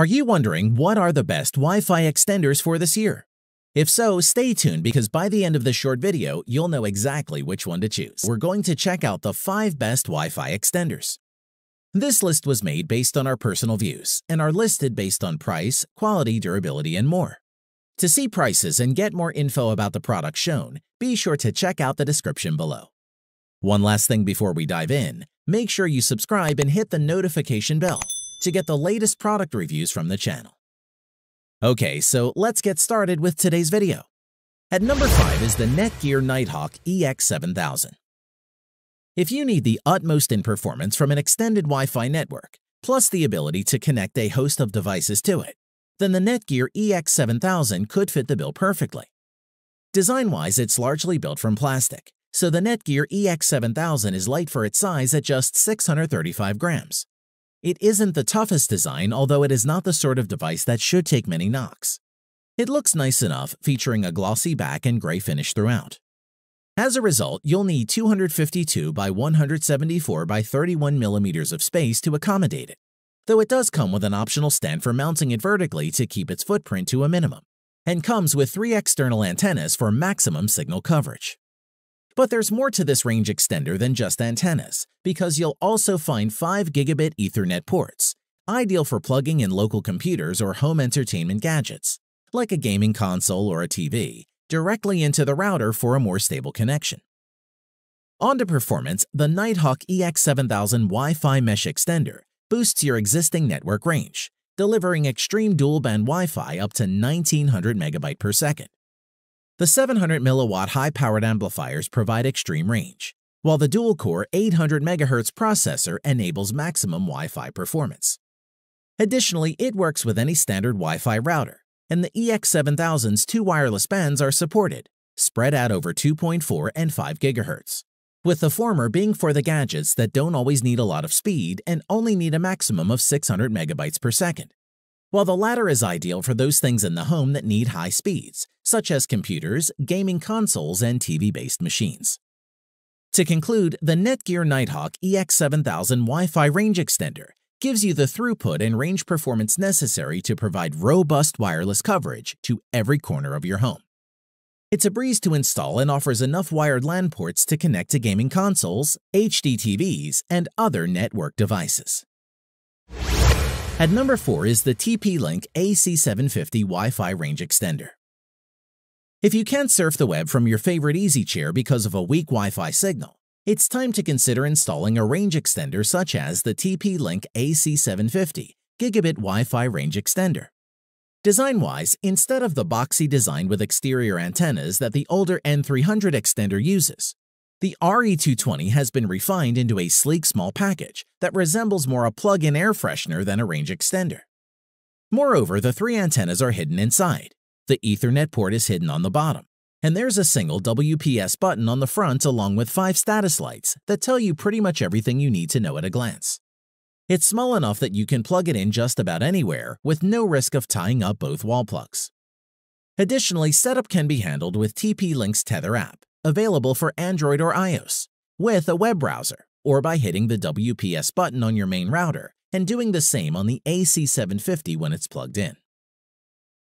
Are you wondering what are the best Wi-Fi extenders for this year? If so, stay tuned because by the end of this short video, you'll know exactly which one to choose. We're going to check out the 5 best Wi-Fi extenders. This list was made based on our personal views and are listed based on price, quality, durability, and more. To see prices and get more info about the products shown, be sure to check out the description below. One last thing before we dive in, make sure you subscribe and hit the notification bell to get the latest product reviews from the channel. Okay, so let's get started with today's video. At number 5 is the Netgear Nighthawk EX7000. If you need the utmost in performance from an extended Wi-Fi network, plus the ability to connect a host of devices to it, then the Netgear EX7000 could fit the bill perfectly. Design-wise, it's largely built from plastic, so the Netgear EX7000 is light for its size at just 635 grams. It isn't the toughest design, although it is not the sort of device that should take many knocks. It looks nice enough, featuring a glossy back and gray finish throughout. As a result, you'll need 252 by 174 by 31 millimeters of space to accommodate it, though it does come with an optional stand for mounting it vertically to keep its footprint to a minimum, and comes with three external antennas for maximum signal coverage. But there's more to this range extender than just antennas, because you'll also find 5 gigabit Ethernet ports, ideal for plugging in local computers or home entertainment gadgets, like a gaming console or a TV, directly into the router for a more stable connection. On to performance, the Nighthawk EX7000 Wi-Fi Mesh Extender boosts your existing network range, delivering extreme dual-band Wi-Fi up to 1900 megabyte per second. The 700 milliwatt high-powered amplifiers provide extreme range, while the dual-core 800 MHz processor enables maximum Wi-Fi performance. Additionally, it works with any standard Wi-Fi router, and the EX7000's two wireless bands are supported, spread out over 2.4 and 5 GHz, with the former being for the gadgets that don't always need a lot of speed and only need a maximum of 600 megabytes per second, while the latter is ideal for those things in the home that need high speeds, such as computers, gaming consoles, and TV-based machines. To conclude, the Netgear Nighthawk EX7000 Wi-Fi range extender gives you the throughput and range performance necessary to provide robust wireless coverage to every corner of your home. It's a breeze to install and offers enough wired LAN ports to connect to gaming consoles, HD TVs, and other network devices. At number 4 is the TP-Link AC750 Wi-Fi range extender. If you can't surf the web from your favorite easy chair because of a weak Wi-Fi signal, it's time to consider installing a range extender such as the TP-Link AC750 Gigabit Wi-Fi range extender. Design-wise, instead of the boxy design with exterior antennas that the older N300 extender uses, the RE220 has been refined into a sleek small package that resembles more a plug-in air freshener than a range extender. Moreover, the three antennas are hidden inside. The Ethernet port is hidden on the bottom, and there's a single WPS button on the front along with five status lights that tell you pretty much everything you need to know at a glance. It's small enough that you can plug it in just about anywhere with no risk of tying up both wall plugs. Additionally, setup can be handled with TP-Link's Tether app, available for Android or iOS, with a web browser, or by hitting the WPS button on your main router and doing the same on the AC750 when it's plugged in.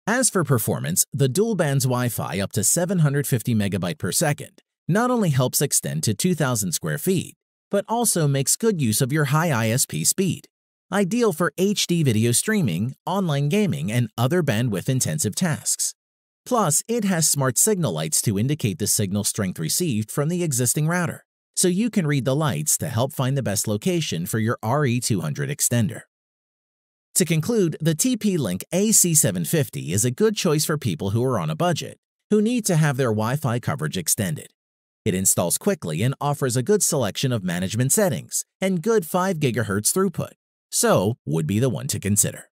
As for performance, the dual bands Wi-Fi up to 750 megabyte per second not only helps extend to 2000 square feet, but also makes good use of your high ISP speed, ideal for HD video streaming, online gaming, and other bandwidth-intensive tasks. Plus, it has smart signal lights to indicate the signal strength received from the existing router, so you can read the lights to help find the best location for your RE200 extender. To conclude, the TP-Link AC750 is a good choice for people who are on a budget, who need to have their Wi-Fi coverage extended. It installs quickly and offers a good selection of management settings and good 5 GHz throughput, so would be the one to consider.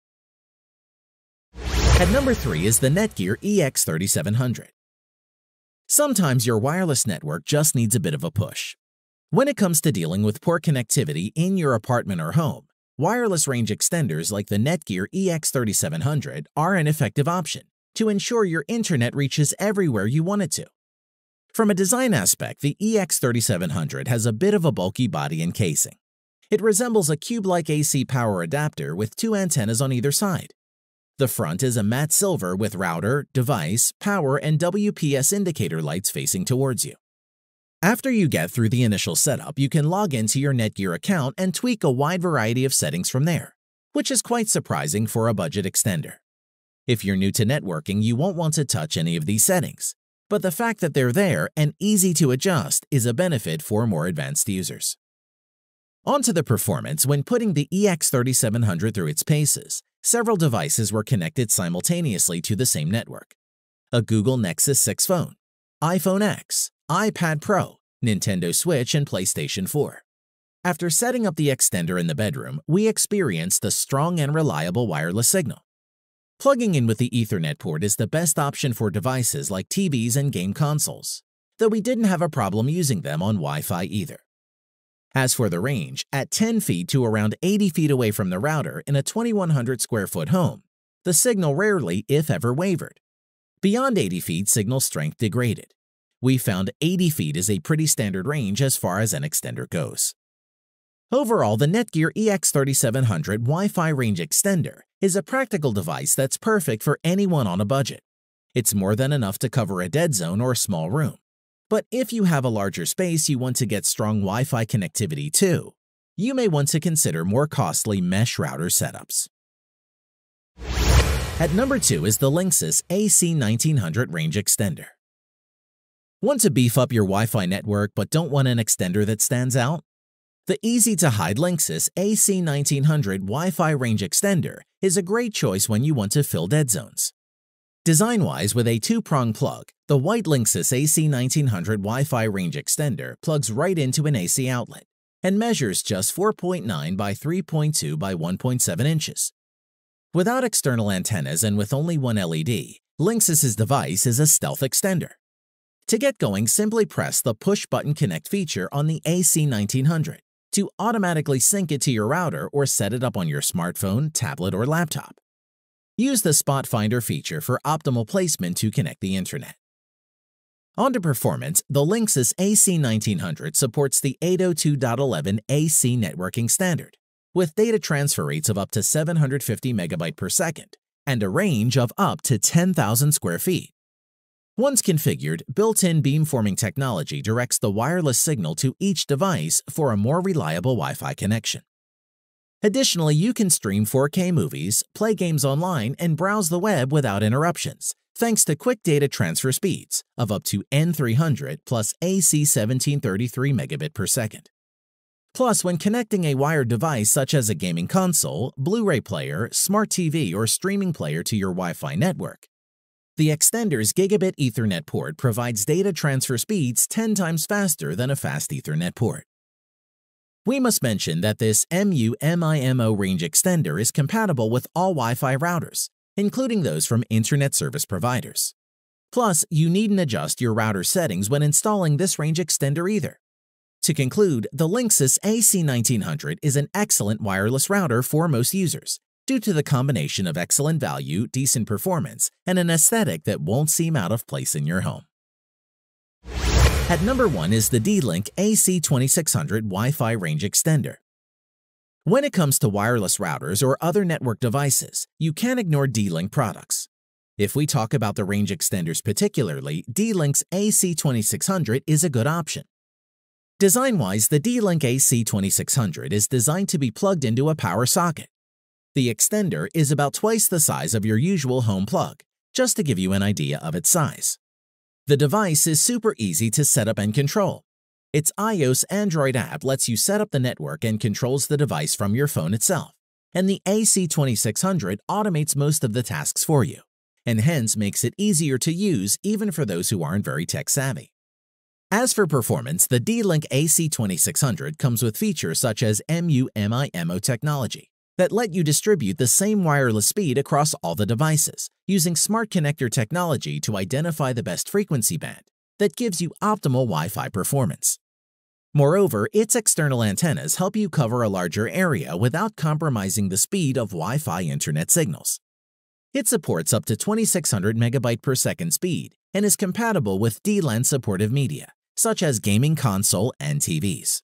At number 3 is the Netgear EX3700. Sometimes your wireless network just needs a bit of a push. When it comes to dealing with poor connectivity in your apartment or home, wireless range extenders like the Netgear EX3700 are an effective option to ensure your internet reaches everywhere you want it to. From a design aspect, the EX3700 has a bit of a bulky body and casing. It resembles a cube-like AC power adapter with two antennas on either side. The front is a matte silver with router, device, power, and WPS indicator lights facing towards you. After you get through the initial setup, you can log into your Netgear account and tweak a wide variety of settings from there, which is quite surprising for a budget extender. If you're new to networking, you won't want to touch any of these settings, but the fact that they're there and easy to adjust is a benefit for more advanced users. On to the performance, when putting the EX3700 through its paces, several devices were connected simultaneously to the same network. A Google Nexus 6 phone, iPhone X, iPad Pro, Nintendo Switch, and PlayStation 4. After setting up the extender in the bedroom, we experienced a strong and reliable wireless signal. Plugging in with the Ethernet port is the best option for devices like TVs and game consoles, though we didn't have a problem using them on Wi-Fi either. As for the range, at 10 feet to around 80 feet away from the router in a 2100 square foot home, the signal rarely, if ever, wavered. Beyond 80 feet, signal strength degraded. We found 80 feet is a pretty standard range as far as an extender goes. Overall, the Netgear EX3700 Wi-Fi range extender is a practical device that's perfect for anyone on a budget. It's more than enough to cover a dead zone or a small room. But if you have a larger space you want to get strong Wi-Fi connectivity too, you may want to consider more costly mesh router setups. At number 2 is the Linksys AC1900 range extender. Want to beef up your Wi-Fi network but don't want an extender that stands out? The easy-to-hide Linksys AC1900 Wi-Fi range extender is a great choice when you want to fill dead zones. Design-wise, with a two-prong plug, the white Linksys AC1900 Wi-Fi range extender plugs right into an AC outlet and measures just 4.9 by 3.2 by 1.7 inches. Without external antennas and with only one LED, Linksys's device is a stealth extender. To get going, simply press the Push Button Connect feature on the AC1900 to automatically sync it to your router or set it up on your smartphone, tablet, or laptop. Use the Spot Finder feature for optimal placement to connect the internet. On to performance, the Linksys AC1900 supports the 802.11 AC networking standard, with data transfer rates of up to 750 megabyte per second and a range of up to 10,000 square feet. Once configured, built-in beamforming technology directs the wireless signal to each device for a more reliable Wi-Fi connection. Additionally, you can stream 4K movies, play games online, and browse the web without interruptions, thanks to quick data transfer speeds of up to N300 plus AC 1733 megabit per second. Plus, when connecting a wired device such as a gaming console, Blu-ray player, smart TV, or streaming player to your Wi-Fi network, the extender's gigabit Ethernet port provides data transfer speeds 10 times faster than a fast Ethernet port. We must mention that this MU-MIMO range extender is compatible with all Wi-Fi routers, including those from internet service providers. Plus, you needn't adjust your router settings when installing this range extender either. To conclude, the Linksys AC1900 is an excellent wireless router for most users due to the combination of excellent value, decent performance, and an aesthetic that won't seem out of place in your home. At number 1 is the D-Link AC2600 Wi-Fi range extender. When it comes to wireless routers or other network devices, you can't ignore D-Link products. If we talk about the range extenders particularly, D-Link's AC2600 is a good option. Design-wise, the D-Link AC2600 is designed to be plugged into a power socket. The extender is about twice the size of your usual home plug, just to give you an idea of its size. The device is super easy to set up and control. Its iOS Android app lets you set up the network and controls the device from your phone itself, and the AC2600 automates most of the tasks for you, and hence makes it easier to use even for those who aren't very tech-savvy. As for performance, the D-Link AC2600 comes with features such as MU-MIMO technology, that let you distribute the same wireless speed across all the devices, using smart connector technology to identify the best frequency band that gives you optimal Wi-Fi performance. Moreover, its external antennas help you cover a larger area without compromising the speed of Wi-Fi internet signals. It supports up to 2600 megabyte per second speed and is compatible with DLAN supportive media, such as gaming console and TVs.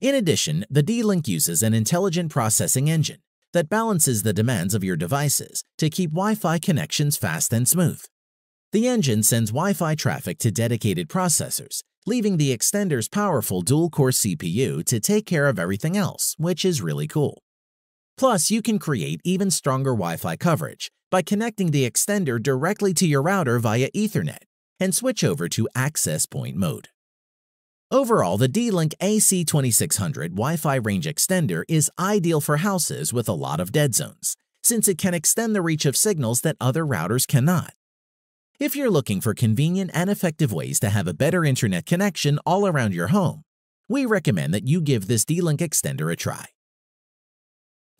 In addition, the D-Link uses an intelligent processing engine that balances the demands of your devices to keep Wi-Fi connections fast and smooth. The engine sends Wi-Fi traffic to dedicated processors, leaving the extender's powerful dual-core CPU to take care of everything else, which is really cool. Plus, you can create even stronger Wi-Fi coverage by connecting the extender directly to your router via Ethernet and switch over to access point mode. Overall, the D-Link AC2600 Wi-Fi range extender is ideal for houses with a lot of dead zones, since it can extend the reach of signals that other routers cannot. If you're looking for convenient and effective ways to have a better internet connection all around your home, we recommend that you give this D-Link extender a try.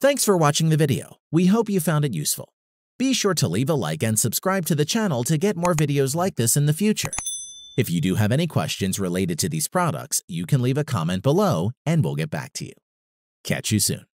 Thanks for watching the video. We hope you found it useful. Be sure to leave a like and subscribe to the channel to get more videos like this in the future. If you do have any questions related to these products, you can leave a comment below and we'll get back to you. Catch you soon.